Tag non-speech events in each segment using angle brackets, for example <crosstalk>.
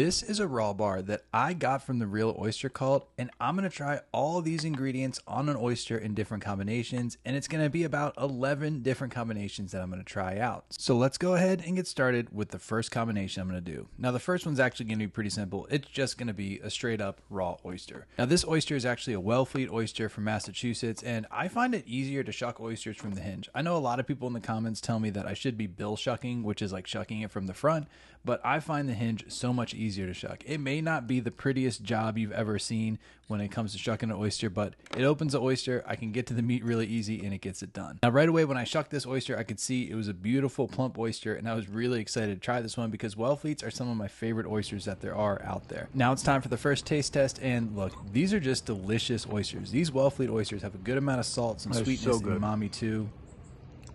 This is a raw bar that I got from the Real Oyster Cult, and I'm to try all these ingredients on an oyster in different combinations, and it's to be about 11 different combinations that I'm to try out. So let's go ahead and get started with the first combination I'm to do. Now, the first one's actually to be pretty simple. It's just to be a straight up raw oyster. Now, this oyster is actually a Wellfleet oyster from Massachusetts, and I find it easier to shuck oysters from the hinge. I know a lot of people in the comments tell me that I should be bill shucking, which is like shucking it from the front, but I find the hinge so much easier to shuck. It may not be the prettiest job you've ever seen when it comes to shucking an oyster, but it opens the oyster. I can get to the meat really easy and it gets it done. Now, right away, when I shucked this oyster, I could see it was a beautiful, plump oyster, and I was really excited to try this one because Wellfleets are some of my favorite oysters that there are out there. Now it's time for the first taste test, and look, these are just delicious oysters. These Wellfleet oysters have a good amount of salt, some They're sweetness, so good. and umami too.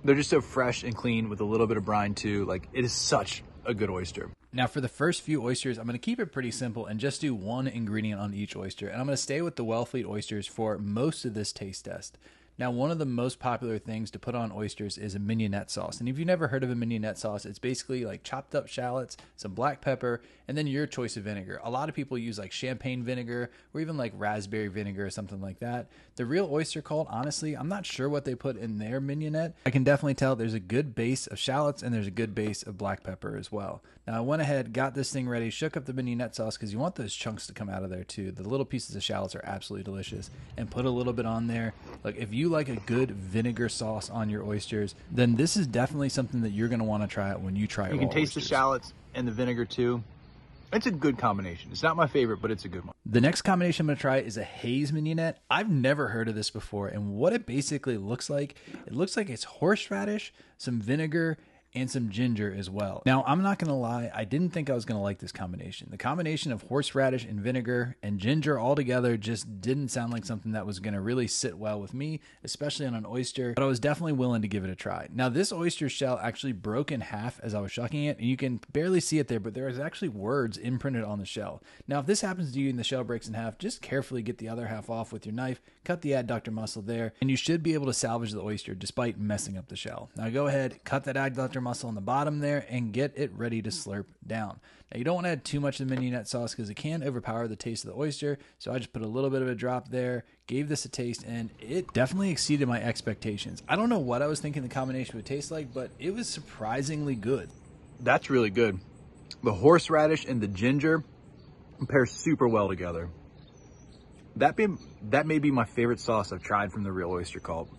They're just so fresh and clean with a little bit of brine too. Like it is such a good oyster. Now, for the first few oysters, I'm going to keep it pretty simple and just do one ingredient on each oyster. And I'm going to stay with the Wellfleet oysters for most of this taste test. Now, one of the most popular things to put on oysters is a mignonette sauce. And if you've never heard of a mignonette sauce, it's basically like chopped up shallots, some black pepper, and then your choice of vinegar. A lot of people use like champagne vinegar or even like raspberry vinegar or something like that. The real oyster cult, honestly, I'm not sure what they put in their mignonette. I can definitely tell there's a good base of shallots and there's a good base of black pepper as well. Now, I went ahead, got this thing ready, shook up the mignonette sauce because you want those chunks to come out of there too. The little pieces of shallots are absolutely delicious, and put a little bit on there. Like if you like a good vinegar sauce on your oysters, then this is definitely something that you're going to want to try out when you try. You can taste the shallots and the vinegar too. It's a good combination. It's not my favorite, but it's a good one. The next combination I'm going to try is a haze mignonette. I've never heard of this before, and what it basically looks like, it looks like it's horseradish, some vinegar, and some ginger as well. Now, I'm not going to lie, I didn't think I was going to like this combination. The combination of horseradish and vinegar and ginger all together just didn't sound like something that was going to really sit well with me, especially on an oyster, but I was definitely willing to give it a try. Now, this oyster shell actually broke in half as I was shucking it, and you can barely see it there, but there is actually words imprinted on the shell. Now, if this happens to you and the shell breaks in half, just carefully get the other half off with your knife, cut the adductor muscle there, and you should be able to salvage the oyster despite messing up the shell. Now, go ahead, cut that adductor muscle on the bottom there, and get it ready to slurp down. Now, you don't want to add too much of the mignonette sauce because it can overpower the taste of the oyster, so I just put a little bit of a drop there, gave this a taste, and it definitely exceeded my expectations. I don't know what I was thinking the combination would taste like, but it was surprisingly good. That's really good. The horseradish and the ginger pair super well together. That be that may be my favorite sauce I've tried from the Real Oyster Cult.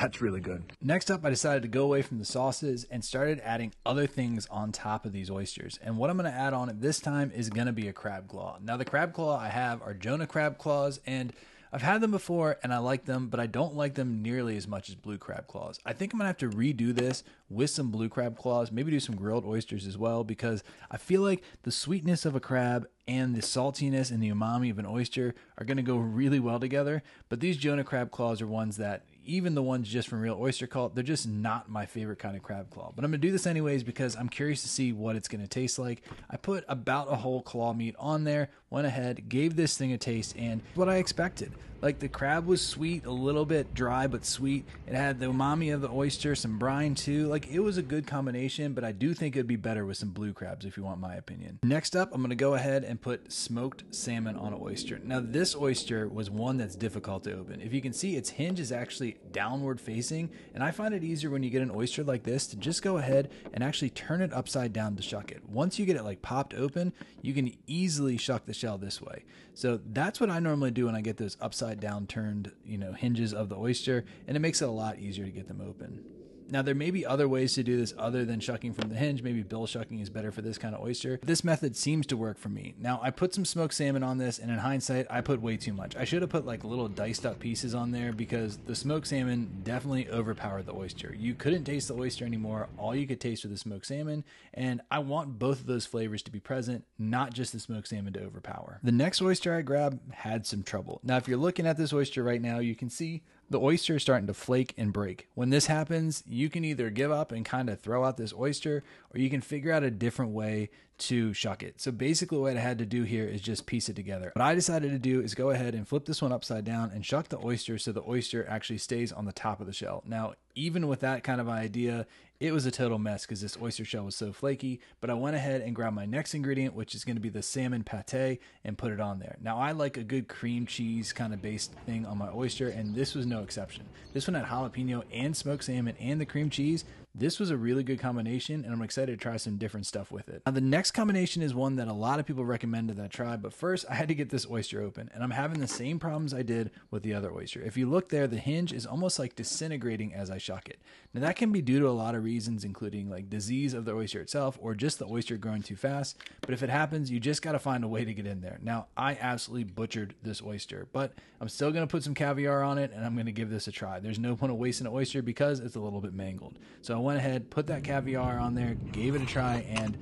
That's really good. Next up, I decided to go away from the sauces and started adding other things on top of these oysters. And what I'm going to add on it this time is going to be a crab claw. Now, the crab claw I have are Jonah crab claws, and I've had them before and I like them, but I don't like them nearly as much as blue crab claws. I think I'm to have to redo this with some blue crab claws, maybe do some grilled oysters as well, because I feel like the sweetness of a crab and the saltiness and the umami of an oyster are going to go really well together. But these Jonah crab claws are ones that even the ones just from Real Oyster Cult, they're just not my favorite kind of crab claw. But I'm gonna do this anyways because I'm curious to see what it's gonna taste like. I put about a whole claw meat on there, went ahead, gave this thing a taste, and what I expected. Like the crab was sweet, a little bit dry but sweet. It had the umami of the oyster, some brine too. Like it was a good combination, but I do think it'd be better with some blue crabs if you want my opinion. Next up, I'm gonna go ahead and put smoked salmon on an oyster. Now this oyster was one that's difficult to open. If you can see, its hinge is actually downward facing, and I find it easier when you get an oyster like this to just go ahead and actually turn it upside down to shuck it. Once you get it like popped open, you can easily shuck the shell this way. So that's what I normally do when I get those upside down turned, you know, hinges of the oyster, and it makes it a lot easier to get them open. Now, there may be other ways to do this other than shucking from the hinge. Maybe bill shucking is better for this kind of oyster. This method seems to work for me. Now, I put some smoked salmon on this, and in hindsight, I put way too much. I should have put like little diced up pieces on there because the smoked salmon definitely overpowered the oyster. You couldn't taste the oyster anymore. All you could taste was the smoked salmon, and I want both of those flavors to be present, not just the smoked salmon to overpower. The next oyster I grabbed had some trouble. Now, if you're looking at this oyster right now, you can see the oyster is starting to flake and break. When this happens, you can either give up and kind of throw out this oyster, or you can figure out a different way to shuck it. So basically, what I had to do here is just piece it together. What I decided to do is go ahead and flip this one upside down and shuck the oyster so the oyster actually stays on the top of the shell. Now, even with that kind of idea, It was a total mess because this oyster shell was so flaky, but I went ahead and grabbed my next ingredient, which is going to be the salmon pate, and put it on there. Now, I like a good cream cheese kind of based thing on my oyster, and this was no exception. This one had jalapeno and smoked salmon and the cream cheese. This was a really good combination, and I'm excited to try some different stuff with it. Now, the next combination is one that a lot of people recommended that I try, but first I had to get this oyster open, and I'm having the same problems I did with the other oyster. If you look there, the hinge is almost like disintegrating as I shock it. Now, that can be due to a lot of reasons, including like disease of the oyster itself or just the oyster growing too fast. But if it happens, you just got to find a way to get in there. Now, I absolutely butchered this oyster, but I'm still going to put some caviar on it, and I'm going to give this a try. There's no point of wasting an oyster because it's a little bit mangled. So I went ahead, put that caviar on there, gave it a try, and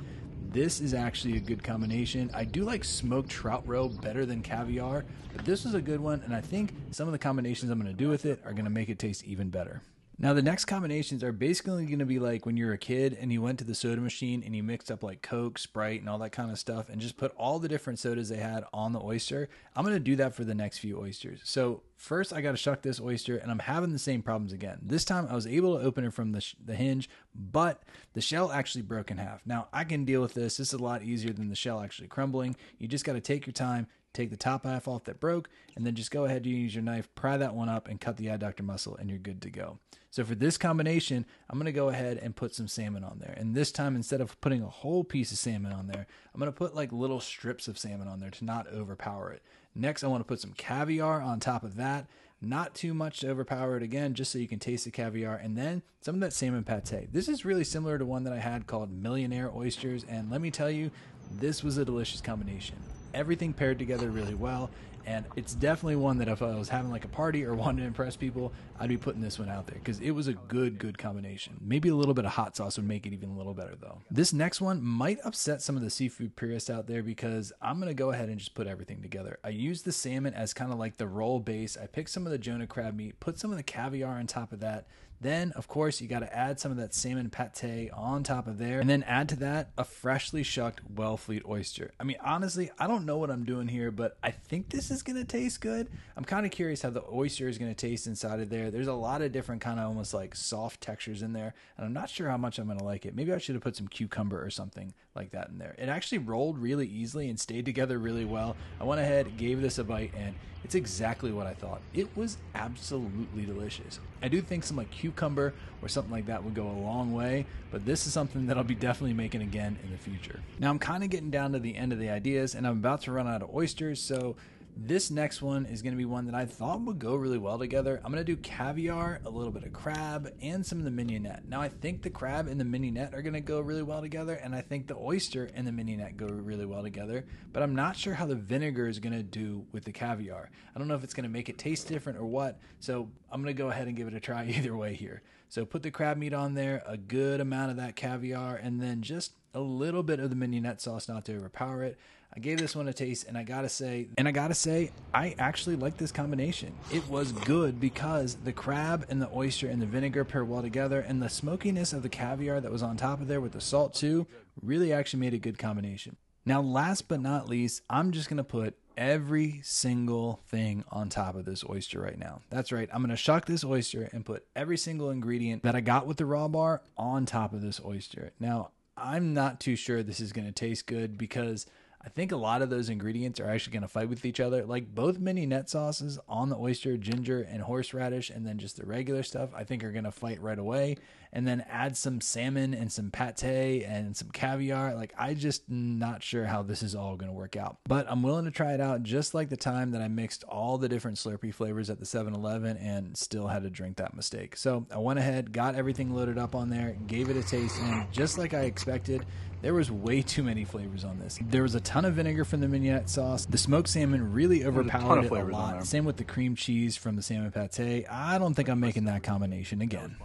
this is actually a good combination. I do like smoked trout roe better than caviar, but this was a good one, and I think some of the combinations I'm going to do with it are going to make it taste even better. Now, the next combinations are basically going to be like when you're a kid and you went to the soda machine and you mixed up like Coke, Sprite, and all that kind of stuff and just put all the different sodas they had on the oyster. I'm going to do that for the next few oysters. So, first, I got to shuck this oyster and I'm having the same problems again. This time, I was able to open it from the, sh- the hinge, but the shell actually broke in half. Now, I can deal with this. This is a lot easier than the shell actually crumbling. You just got to take your time, take the top half off that broke, and then just go ahead and use your knife, pry that one up, and cut the adductor muscle, and you're good to go. So for this combination, I'm going to go ahead and put some salmon on there. And this time, instead of putting a whole piece of salmon on there, I'm going to put like little strips of salmon on there to not overpower it. Next, I want to put some caviar on top of that. Not too much to overpower it again, just so you can taste the caviar. And then some of that salmon pate. This is really similar to one that I had called Millionaire Oysters. And let me tell you, this was a delicious combination everything paired together really well. And it's definitely one that if I was having like a party or <laughs> wanted to impress people, I'd be putting this one out there because it was a good, good combination. Maybe a little bit of hot sauce would make it even a little better though. This next one might upset some of the seafood purists out there because I'm going to go ahead and just put everything together. I use the salmon as kind of like the roll base. I picked some of the Jonah crab meat, put some of the caviar on top of that. Then, of course, you got to add some of that salmon pate on top of there, and then add to that a freshly shucked Wellfleet oyster. I mean, honestly, I don't know what I'm doing here, but I think this is going to taste good. I'm kind of curious how the oyster is going to taste inside of there. There's a lot of different kind of almost like soft textures in there, and I'm not sure how much I'm going to like it. Maybe I should have put some cucumber or something like that in there. It actually rolled really easily and stayed together really well. I went ahead, gave this a bite, and it's exactly what I thought. It was absolutely delicious. I do think some like cucumber or something like that would go a long way, but this is something that I'll be definitely making again in the future. Now I'm kind of getting down to the end of the ideas and I'm about to run out of oysters, so this next one is going to be one that I thought would go really well together. I'm going to do caviar, a little bit of crab, and some of the mignonette. Now, I think the crab and the mignonette are going to go really well together, and I think the oyster and the mignonette go really well together, but I'm not sure how the vinegar is going to do with the caviar. I don't know if it's going to make it taste different or what, so I'm going to go ahead and give it a try <laughs> either way here. So put the crab meat on there, a good amount of that caviar, and then just a little bit of the mignonette sauce not to overpower it. I gave this one a taste, and I gotta say, and I gotta say, I actually like this combination. It was good because the crab and the oyster and the vinegar pair well together, and the smokiness of the caviar that was on top of there with the salt too really actually made a good combination. Now, last but not least, I'm just gonna put every single thing on top of this oyster right now. That's right. I'm going to shuck this oyster and put every single ingredient that I got with the raw bar on top of this oyster. Now, I'm not too sure this is going to taste good because I think a lot of those ingredients are actually going to fight with each other. Like both mignonette sauces on the oyster, ginger, and horseradish, and then just the regular stuff, I think are going to fight right away. And then add some salmon and some pate and some caviar. Like I just not sure how this is all going to work out. But I'm willing to try it out just like the time that I mixed all the different Slurpee flavors at the 7-Eleven and still had to drink that mistake. So I went ahead, got everything loaded up on there, gave it a taste, and just like I expected, there was way too many flavors on this. There was a ton of vinegar from the mignonette sauce. The smoked salmon really overpowered it a lot. Same with the cream cheese from the salmon pate. I don't think I'm making that combination again.